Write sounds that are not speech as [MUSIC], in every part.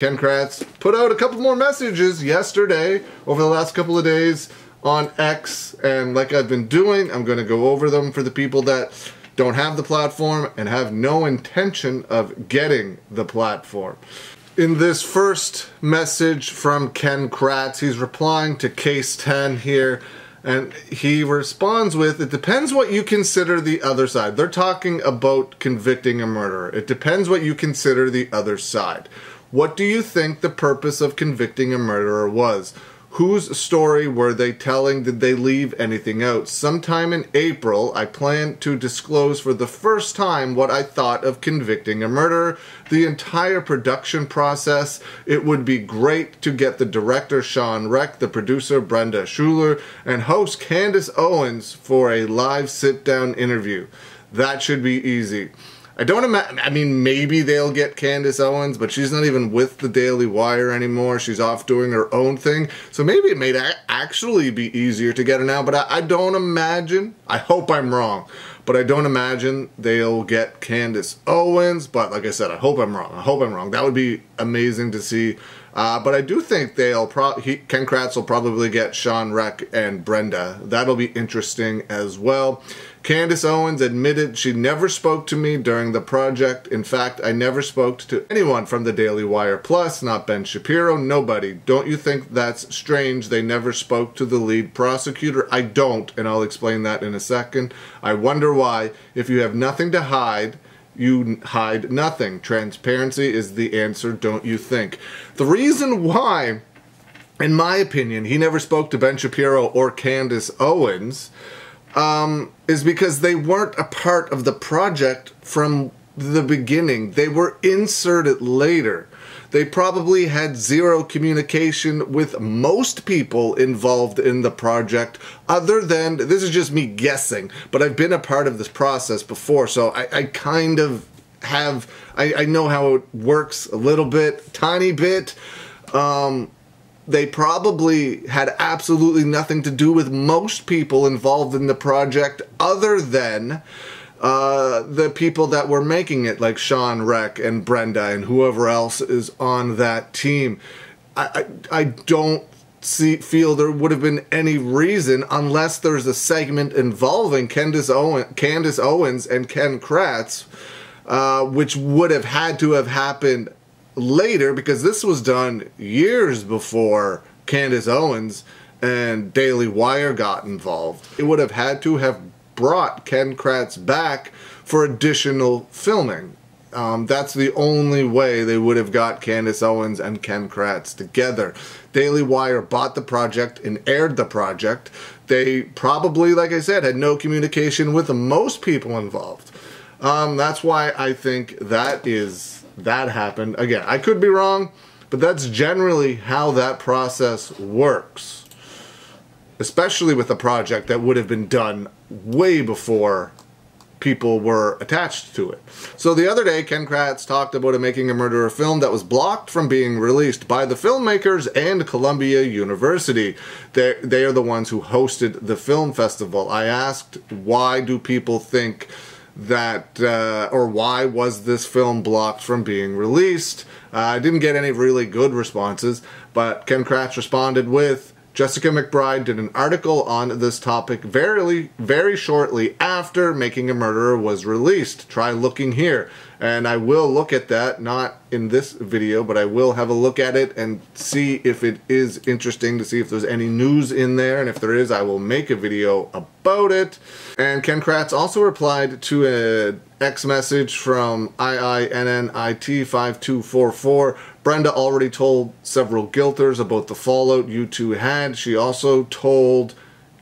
Ken Kratz put out a couple more messages yesterday over the last couple of days on X, and like I've been doing, I'm going to go over them for the people that don't have the platform and have no intention of getting the platform. In this first message from Ken Kratz, he's replying to Case 10 here, and he responds with, It depends what you consider the other side. They're talking about convicting a murderer. It depends what you consider the other side. What do you think the purpose of convicting a murderer was? Whose story were they telling? Did they leave anything out? Sometime in April, I plan to disclose for the first time what I thought of convicting a murderer, the entire production process. It would be great to get the director Shawn Rech, the producer Brenda Schuler, and host Candace Owens for a live sit down interview. That should be easy. I don't imagine. I mean, maybe they'll get Candace Owens, but she's not even with the Daily Wire anymore. She's off doing her own thing. So maybe it may actually be easier to get her now. But I, I don't imagine. I hope I'm wrong, but I don't imagine they'll get Candace Owens. But like I said, I hope I'm wrong. I hope I'm wrong. That would be amazing to see. Uh, but I do think they'll pro- he, Ken Kratz will probably get Shawn Rech and Brenda. That'll be interesting as well. Candace Owens admitted she never spoke to me during the project. In fact, I never spoke to anyone from the Daily Wire Plus, not Ben Shapiro, nobody. Don't you think that's strange they never spoke to the lead prosecutor? I don't, and I'll explain that in a second. I wonder why. If you have nothing to hide, you hide nothing. Transparency is the answer, don't you think? The reason why, in my opinion, he never spoke to Ben Shapiro or Candace Owens um, is because they weren't a part of the project from the beginning. They were inserted later. They probably had zero communication with most people involved in the project, other than this is just me guessing, but I've been a part of this process before, so I, I kind of have, I, I, know how it works a little bit, tiny bit. Um, they probably had absolutely nothing to do with most people involved in the project other than uh, the people that were making it, like Shawn Rech and Brenda and whoever else is on that team. I, I, I don't see feel there would have been any reason unless there's a segment involving Candace, Owen, Candace Owens and Ken Kratz, uh, which would have had to have happened later because this was done years before Candace Owens and Daily Wire got involved. It would have had to have brought Ken Kratz back for additional filming. Um, that's the only way they would have got Candace Owens and Ken Kratz together. Daily Wire bought the project and aired the project. They probably, like I said, had no communication with most people involved. Um, that's why I think that is that happened. Again, I could be wrong, but that's generally how that process works. Especially with a project that would have been done way before people were attached to it. So the other day, Ken Kratz talked about a Making a Murderer film that was blocked from being released by the filmmakers and Columbia University. They, they are the ones who hosted the film festival. I asked, why do people think that, uh, or why was this film blocked from being released? Uh, I didn't get any really good responses, but Ken Kratz responded with, Jessica McBride did an article on this topic very, very shortly after Making a Murderer was released. Try looking here. And I will look at that, not in this video, but I will have a look at it and see if it is interesting to see if there's any news in there. And if there is, I will make a video about it. And Ken Kratz also replied to an X message from IINNIT5244 Brenda already told several guilters about the fallout you two had. She also told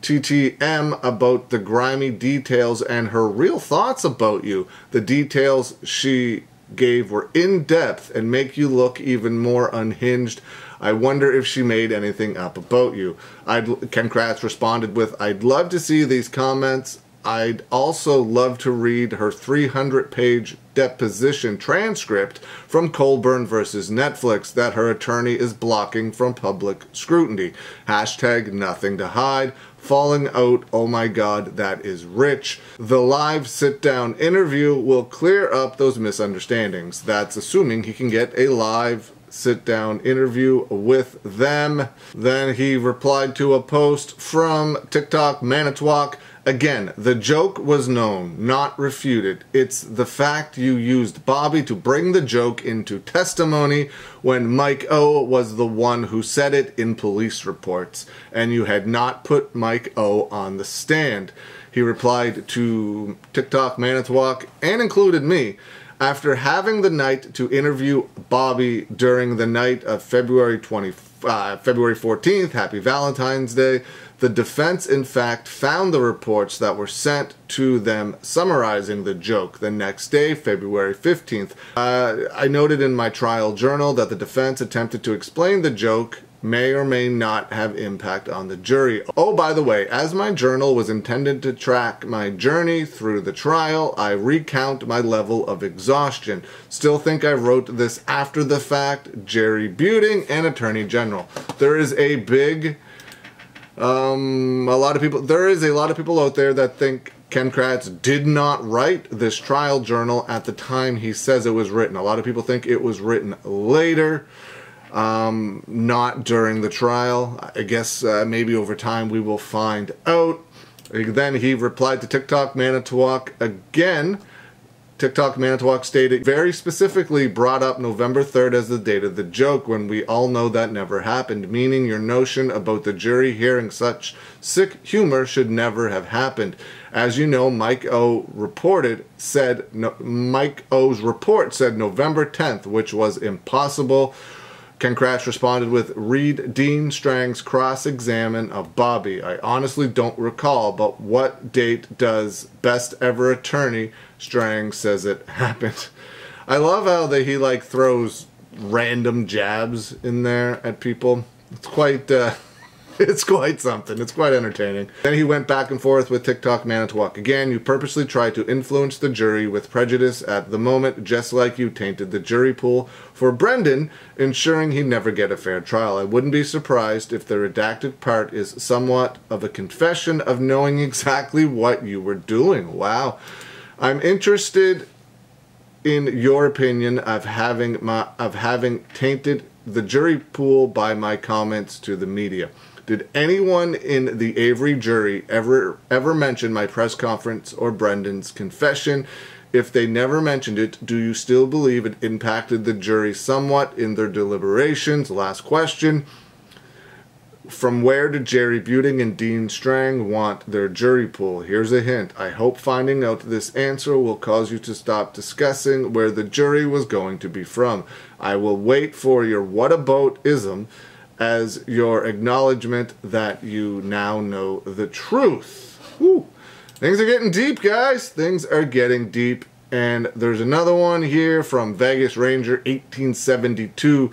TTM about the grimy details and her real thoughts about you. The details she gave were in depth and make you look even more unhinged. I wonder if she made anything up about you. I'd, Ken Kratz responded with, I'd love to see these comments. I'd also love to read her 300 page deposition transcript from Colborn versus Netflix that her attorney is blocking from public scrutiny. Hashtag nothing to hide. Falling out, oh my god, that is rich. The live sit down interview will clear up those misunderstandings. That's assuming he can get a live sit down interview with them. Then he replied to a post from TikTok Manitowoc. Again, the joke was known, not refuted. It's the fact you used Bobby to bring the joke into testimony when Mike O was the one who said it in police reports, and you had not put Mike O on the stand. He replied to TikTok Manitowoc and included me after having the night to interview Bobby during the night of February 20, uh, February 14th, Happy Valentine's Day, the defense in fact found the reports that were sent to them summarizing the joke the next day, February 15th. Uh, I noted in my trial journal that the defense attempted to explain the joke may or may not have impact on the jury. Oh, by the way, as my journal was intended to track my journey through the trial, I recount my level of exhaustion. Still think I wrote this after the fact, Jerry Buting and Attorney General. There is a big, um, a lot of people, there is a lot of people out there that think Ken Kratz did not write this trial journal at the time he says it was written. A lot of people think it was written later um, not during the trial. I guess uh, maybe over time we will find out. Then he replied to TikTok Manitowoc again. TikTok Manitowoc stated very specifically brought up November 3rd as the date of the joke when we all know that never happened, meaning your notion about the jury hearing such sick humor should never have happened. As you know, Mike O reported said no, Mike O's report said November 10th, which was impossible. Ken Kratz responded with, read Dean Strang's cross-examine of Bobby. I honestly don't recall, but what date does best ever attorney Strang says it [LAUGHS] happened? I love how that he like throws random jabs in there at people. It's quite uh, [LAUGHS] it's quite something. It's quite entertaining. Then he went back and forth with TikTok Manitowoc. Again, you purposely tried to influence the jury with prejudice at the moment, just like you tainted the jury pool for Brendan, ensuring he'd never get a fair trial. I wouldn't be surprised if the redacted part is somewhat of a confession of knowing exactly what you were doing. Wow. I'm interested in your opinion of having my of having tainted the jury pool by my comments to the media. Did anyone in the Avery jury ever ever mention my press conference or Brendan's confession? If they never mentioned it, do you still believe it impacted the jury somewhat in their deliberations? Last question. From where did Jerry Buting and Dean Strang want their jury pool? Here's a hint. I hope finding out this answer will cause you to stop discussing where the jury was going to be from. I will wait for your what about ism as your acknowledgement that you now know the truth. Whew. Things are getting deep, guys. Things are getting deep. And there's another one here from Vegas Ranger 1872.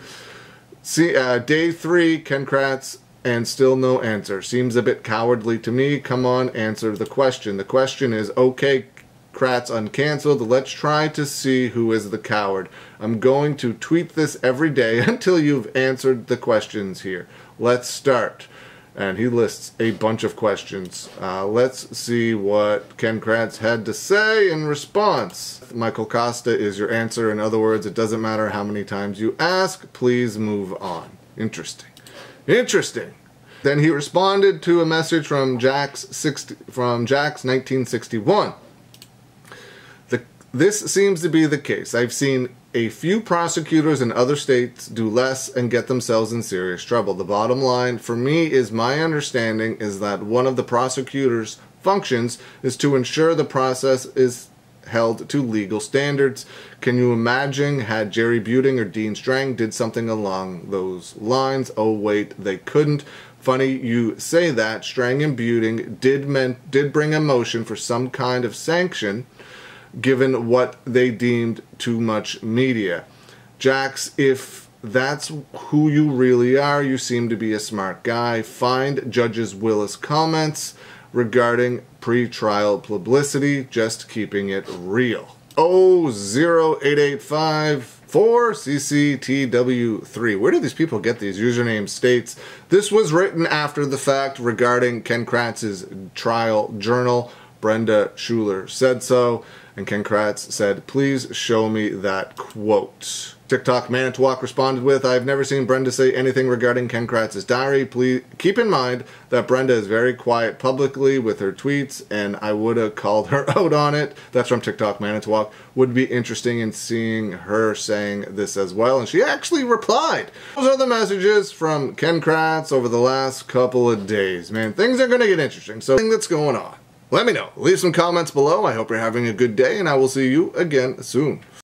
See, uh, day three, Ken Kratz, and still no answer. Seems a bit cowardly to me. Come on, answer the question. The question is, okay, Kratz uncancelled. Let's try to see who is the coward. I'm going to tweet this every day [LAUGHS] until you've answered the questions here. Let's start. And he lists a bunch of questions. Uh, let's see what Ken Kratz had to say in response. Michael Costa is your answer. In other words, it doesn't matter how many times you ask, please move on. Interesting. Interesting. Then he responded to a message from Jack's 60, from Jack's 1961. This seems to be the case. I've seen a few prosecutors in other states do less and get themselves in serious trouble. The bottom line for me is my understanding is that one of the prosecutor's functions is to ensure the process is held to legal standards. Can you imagine had Jerry Buting or Dean Strang did something along those lines? Oh wait, they couldn't. Funny you say that. Strang and Buting did meant did bring a motion for some kind of sanction given what they deemed too much media. Jax, if that's who you really are, you seem to be a smart guy. Find Judges Willis comments regarding pre-trial publicity, just keeping it real. 00885 4CCTW3. Where do these people get these usernames? States this was written after the fact regarding Ken Kratz's trial journal. Brenda Schuler said so. And Ken Kratz said, please show me that quote. TikTok Manitowoc responded with, I've never seen Brenda say anything regarding Ken Kratz's diary. Please keep in mind that Brenda is very quiet publicly with her tweets, and I would have called her [LAUGHS] out on it. That's from TikTok Manitowoc. Would be interesting in seeing her saying this as well. And she actually replied. Those are the messages from Ken Kratz over the last couple of days. Man, things are going to get interesting. So, thing that's going on. Let me know. Leave some comments below. I hope you're having a good day, and I will see you again soon.